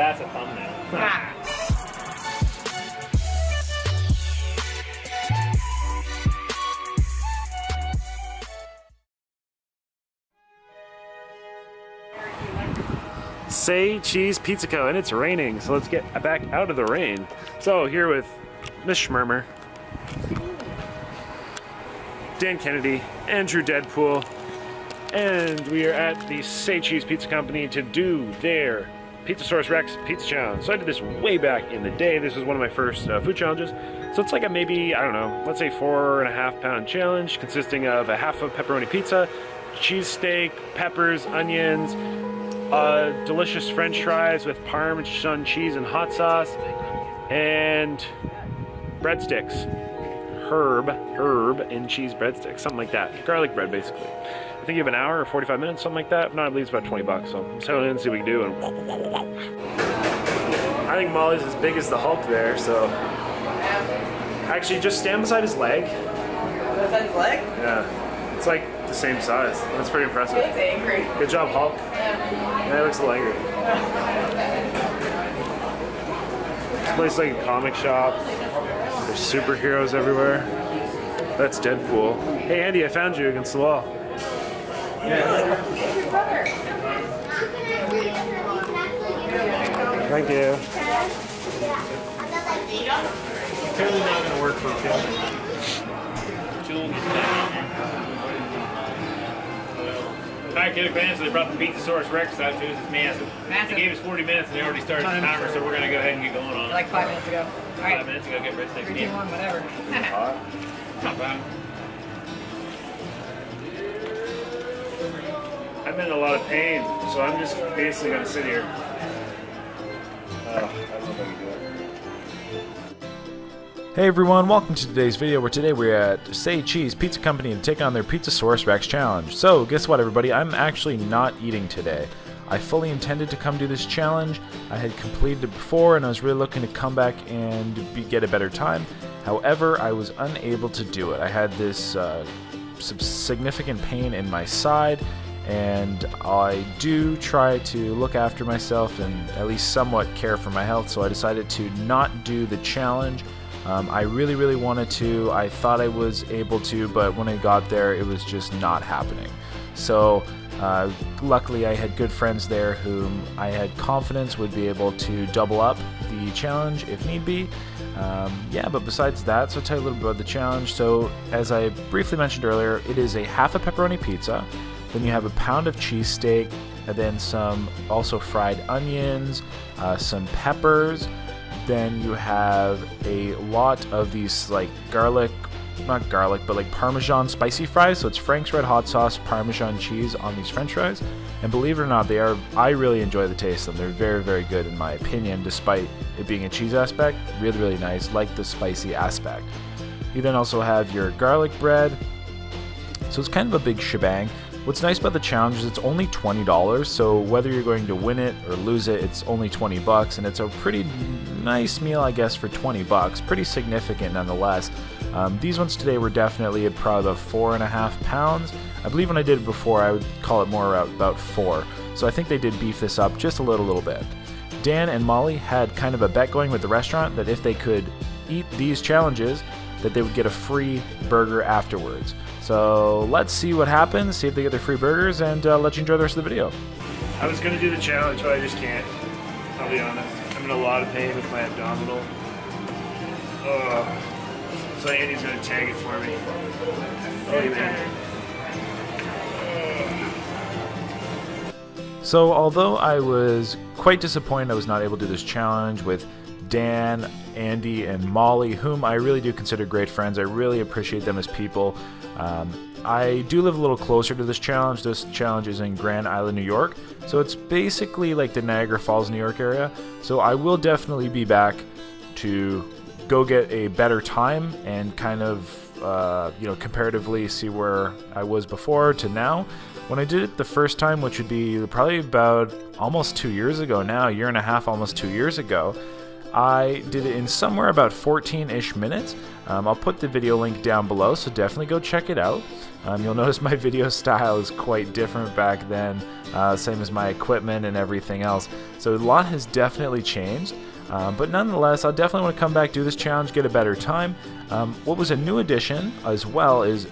that's a thumbnail. Ah. Say Cheese Pizza Co. and it's raining, so let's get back out of the rain. So here with Miss Schmurmer, Dan Kennedy, Andrew Deadpool, and we are at the Say Cheese Pizza Company to do their Pizzasaurus Rex Pizza Challenge. So I did this way back in the day. This was one of my first uh, food challenges. So it's like a maybe, I don't know, let's say four and a half pound challenge consisting of a half of pepperoni pizza, cheese steak, peppers, onions, uh, delicious french fries with parmesan cheese and hot sauce, and breadsticks. Herb, herb, and cheese breadsticks, something like that. Garlic bread, basically. I think you have an hour or 45 minutes, something like that. If not, I believe it's about 20 bucks. So let's head in and see what we can do. And I think Molly's as big as the Hulk there, so. Actually, just stand beside his leg. Beside his leg? Yeah. It's like the same size. That's pretty impressive. He looks angry. Good job, Hulk. Yeah. Yeah, he looks a little angry. This place is like a comic shop. There's superheroes everywhere. That's Deadpool. Hey Andy, I found you against the wall. Thank you. Clearly not gonna work for a family. Hi, Kid Advance. They brought the Pizzasaurus Rex out to us. It's massive. Massive. They gave us 40 minutes and they already started the timer, so we're going to go ahead and get going on it. Like five minutes ago. All Five right. minutes ago, get breadsticks. Three, two, one, whatever. Not bad. I'm in a lot of pain, so I'm just basically gonna sit here. Uh, I don't know if I can do. Hey everyone, welcome to today's video where today we're at Say Cheese Pizza Company to take on their Pizzasaurus Rex Challenge. So, guess what everybody, I'm actually not eating today. I fully intended to come do this challenge. I had completed it before and I was really looking to come back and be, get a better time. However, I was unable to do it. I had this uh, significant pain in my side and I do try to look after myself and at least somewhat care for my health, so I decided to not do the challenge. Um, I really, really wanted to. I thought I was able to, but when I got there, it was just not happening. So, uh, luckily, I had good friends there whom I had confidence would be able to double up the challenge if need be. Um, yeah, but besides that, so I'll tell you a little bit about the challenge. So, as I briefly mentioned earlier, it is a half a pepperoni pizza. Then you have a pound of cheesesteak, and then some also fried onions, uh, some peppers. Then you have a lot of these like garlic, not garlic, but like Parmesan spicy fries. So it's Frank's Red Hot Sauce, Parmesan cheese on these French fries. And believe it or not, they are. I really enjoy the taste of them. They're very, very good in my opinion, despite it being a cheese aspect. Really, really nice. Like the spicy aspect. You then also have your garlic bread, so it's kind of a big shebang. What's nice about the challenge is it's only $20, so whether you're going to win it or lose it, it's only 20 bucks, and it's a pretty nice meal, I guess, for 20 bucks. Pretty significant nonetheless. Um, these ones today were definitely at probably about four and a half pounds. I believe when I did it before, I would call it more about, about four. So I think they did beef this up just a little, little bit. Dan and Molly had kind of a bet going with the restaurant that if they could eat these challenges, that they would get a free burger afterwards. So let's see what happens, see if they get their free burgers, and uh, let you enjoy the rest of the video. I was gonna do the challenge, but I just can't. I'll be honest. I'm in a lot of pain with my abdominal. Ugh. So Andy's gonna tag it for me. Oh. So, although I was quite disappointed I was not able to do this challenge with Dan, Andy, and Molly, whom I really do consider great friends, I really appreciate them as people. Um, I do live a little closer to this challenge. This challenge is in Grand Island, New York. So, it's basically like the Niagara Falls, New York area. So, I will definitely be back to go get a better time and kind of, uh, you know, comparatively see where I was before to now. When I did it the first time, which would be probably about almost two years ago now, a year and a half, almost two years ago, I did it in somewhere about 14 ish minutes. Um, I'll put the video link down below, so definitely go check it out. Um, you'll notice my video style is quite different back then, uh, same as my equipment and everything else. So a lot has definitely changed. Um, but nonetheless, I definitely want to come back, do this challenge, get a better time. Um, what was a new addition as well is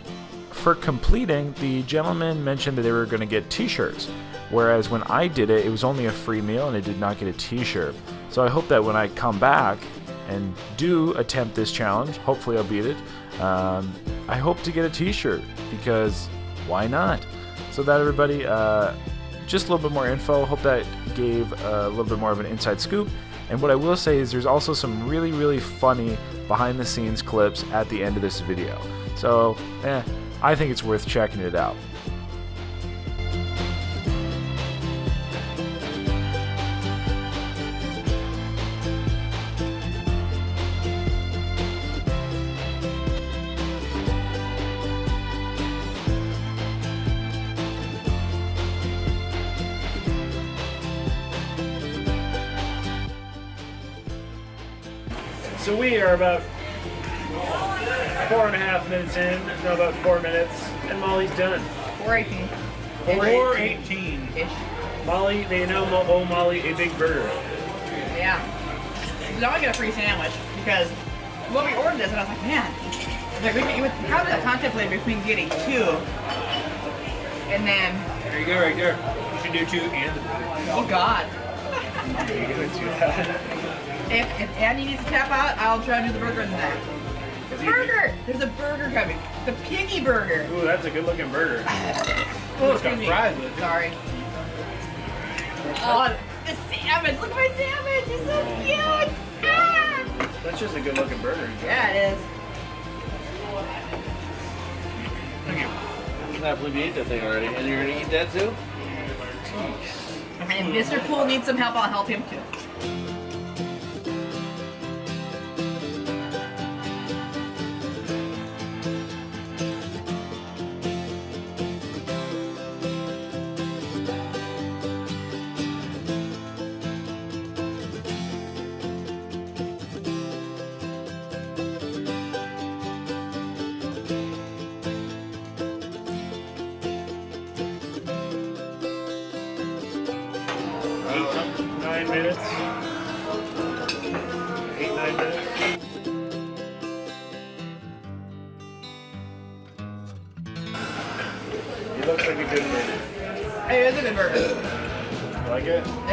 for completing, the gentleman mentioned that they were going to get t-shirts. Whereas when I did it, it was only a free meal and I did not get a t-shirt. So I hope that when I come back and do attempt this challenge, hopefully I'll beat it, um, I hope to get a t-shirt because why not? So that everybody, uh, just a little bit more info. Hope that gave a little bit more of an inside scoop. And what I will say is there's also some really, really funny behind the scenes clips at the end of this video. So, eh, I think it's worth checking it out. So we are about four and a half minutes in, no, about four minutes, and Molly's done. 418. 418. Ish. Molly, they now mo- owe Molly a big burger. Yeah. Now I get a free sandwich because when we ordered this, and I was like, man, like we could, how did I contemplate between getting two and then, There you go, right there. You should do two and the burger. oh God. Are you gonna do that? If, if Andy needs to tap out, I'll try to do the burger in that. The burger! There's a burger coming. The piggy burger. Ooh, that's a good looking burger. Oh, It's got fries with it. Sorry. Oh, the sandwich. Look at my sandwich. It's so cute. Ah! That's just a good looking burger. Yeah, it is. Thank you. I cannot believe you ate that thing already. And you're gonna eat that too? And if Mr. Puhl needs some help, I'll help him too.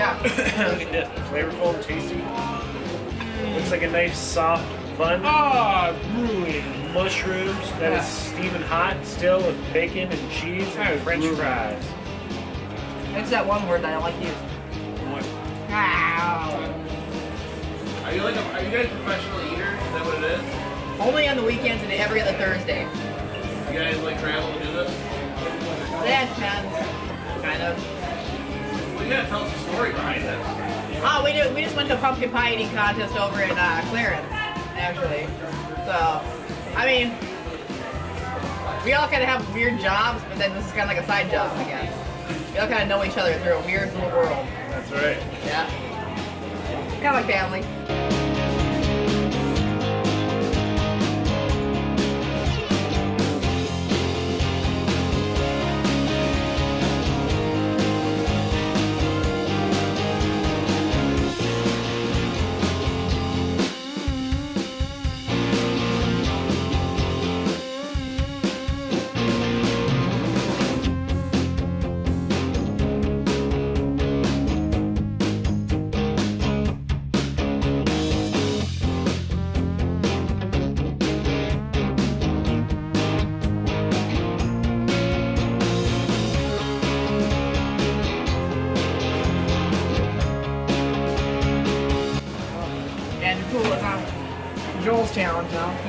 Yeah. Look at this. Flavorful and tasty. Looks like a nice soft bun. Ah, Brewing mushrooms that is steaming hot still with bacon and cheese and french fries. It's that one word that I like to use. Wow. Are you like a, are you guys professional eaters? Is that what it is? Only on the weekends and every other Thursday. You guys like travel to do this? That depends. Kind of. You gotta tell us a story behind this. Oh, we do, we just went to a pumpkin pie eating contest over in uh, Clarence, actually. So, I mean, we all kind of have weird jobs, but then this is kind of like a side job, I guess. We all kind of know each other through a weird little world. That's right. Yeah. Kind of like family.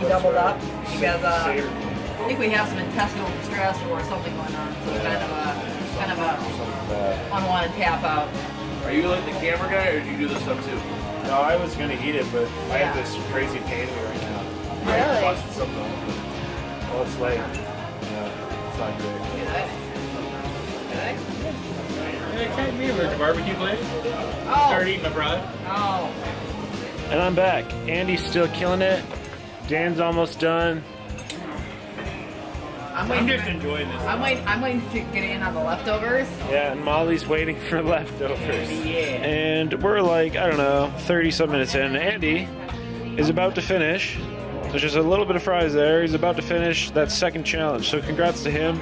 Doubled up because uh, I think we have some intestinal distress or something going on. So it's kind of a kind of a unwanted tap out. Are you like the camera guy, or do you do this stuff too? No, I was gonna eat it, but I have this crazy pain in me right now. Really? Busted something. Well, it's like, yeah, it's not good. Good. Good. Hey, can't be at the barbecue place. Oh. Start eating my product. Oh. And I'm back. Andy's still killing it. Dan's almost done. I'm I'm waiting. just enjoying this. I'm waiting. I'm waiting to get in on the leftovers. Yeah, and Molly's waiting for leftovers. Yeah. And we're like, I don't know, 30 some minutes in. Andy is about to finish. There's just a little bit of fries there. He's about to finish that second challenge. So congrats to him.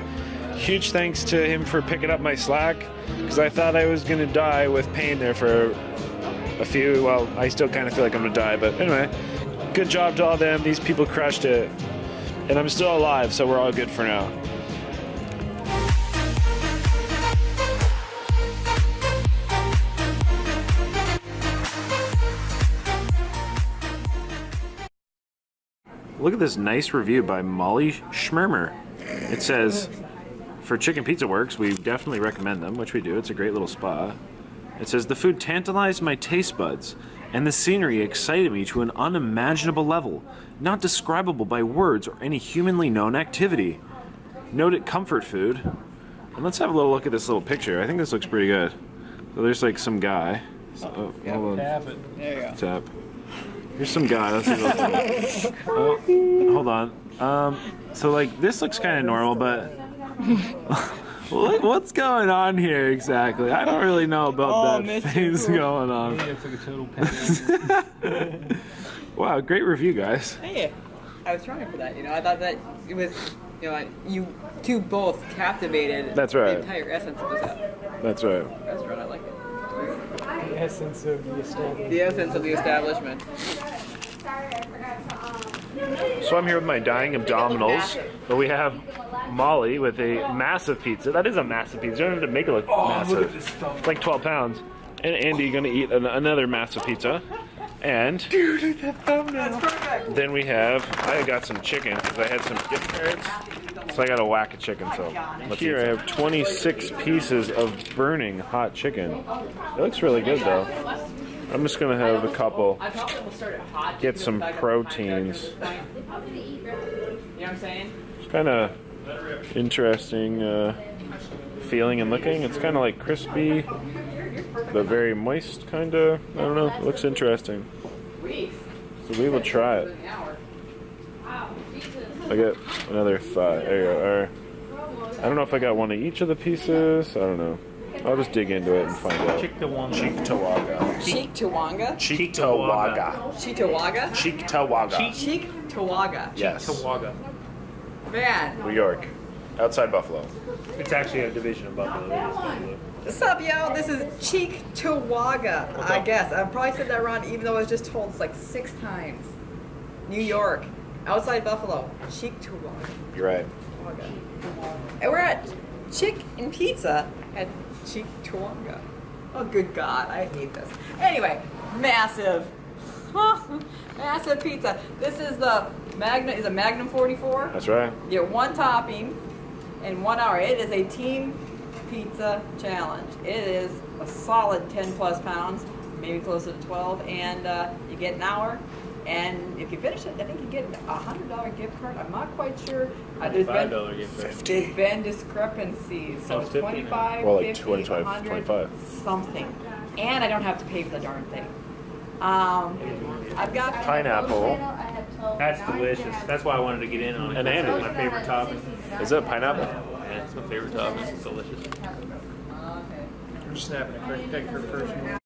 Huge thanks to him for picking up my slack because I thought I was going to die with pain there for a few. Well, I still kind of feel like I'm going to die, but anyway, good job to all them. These people crushed it. And I'm still alive, so we're all good for now. Look at this nice review by Molly Schmermer. It says, for Chicken Pizza Works, we definitely recommend them, which we do. It's a great little spot. It says, the food tantalized my taste buds, and the scenery excited me to an unimaginable level, not describable by words or any humanly known activity. Noted comfort food. And let's have a little look at this little picture. I think this looks pretty good. So there's like some guy. So, oh, hold on. Tap it. There you go. Tap. Here's some guy. Let's see what oh, hold on. Um, so like this looks kind of normal, but what, what's going on here exactly? I don't really know about oh, that things going on. It's like a total pain. Wow, great review, guys. Hey, I was trying for that. You know, I thought that it was. You know, you two both captivated. That's right. The entire essence of this That's right. restaurant. I like it. the essence of the establishment. The essence of the establishment. So I'm here with my dying abdominals, but we have Molly with a massive pizza. That is a massive pizza. You don't have to make it look oh, massive. It's like 12 pounds. And Andy gonna eat an, another massive pizza. And then we have I got some chicken because I had some gift cards. So I got a whack of chicken. So here I have 26 pieces of burning hot chicken. It looks really good though. I'm just gonna have a couple. I thought it was started hot. Get some proteins. You know what I'm saying? It's kind of interesting uh, feeling and looking. It's kind of like crispy, but very moist, kind of. I don't know. It looks interesting. So we will try it. I get another five. There you go. I don't know if I got one of each of the pieces. I don't know. I'll just dig into it and find out. Chick the one. Cheektowaga. Cheektowaga. Cheektowaga. Cheektowaga. Yes. Tawaga. Man. New York. Outside Buffalo. It's actually a division of Buffalo. Buffalo. What's up, yo? This is Cheek Tawaga. I guess. I probably said that wrong, even though I was just told it's like six times. New York. Outside Buffalo. Cheek Tawaga. You're right. And we're at Chick and Pizza at Cheek Tawaga. Oh, good God. I hate this. Anyway, massive. massive pizza. This is the Magnum. Is a Magnum 44? That's right. You get one topping in one hour. It is a team pizza challenge. It is a solid 10 plus pounds, maybe closer to 12, and uh, you get an hour. And if you finish it, I think you get a hundred dollar gift card. I'm not quite sure. Uh, there's Five been, gift card. there's been discrepancies. So Oh, it's 25, Well, like 50, 25, 100, 25. something. And I don't have to pay for the darn thing. Um, I've got Pineapple. That's delicious. That's why I wanted to get in on it. And That's Andy. my favorite topping. Is it pineapple? Yeah, it's my favorite topping. It's delicious. I'm just snapping a quick picture first.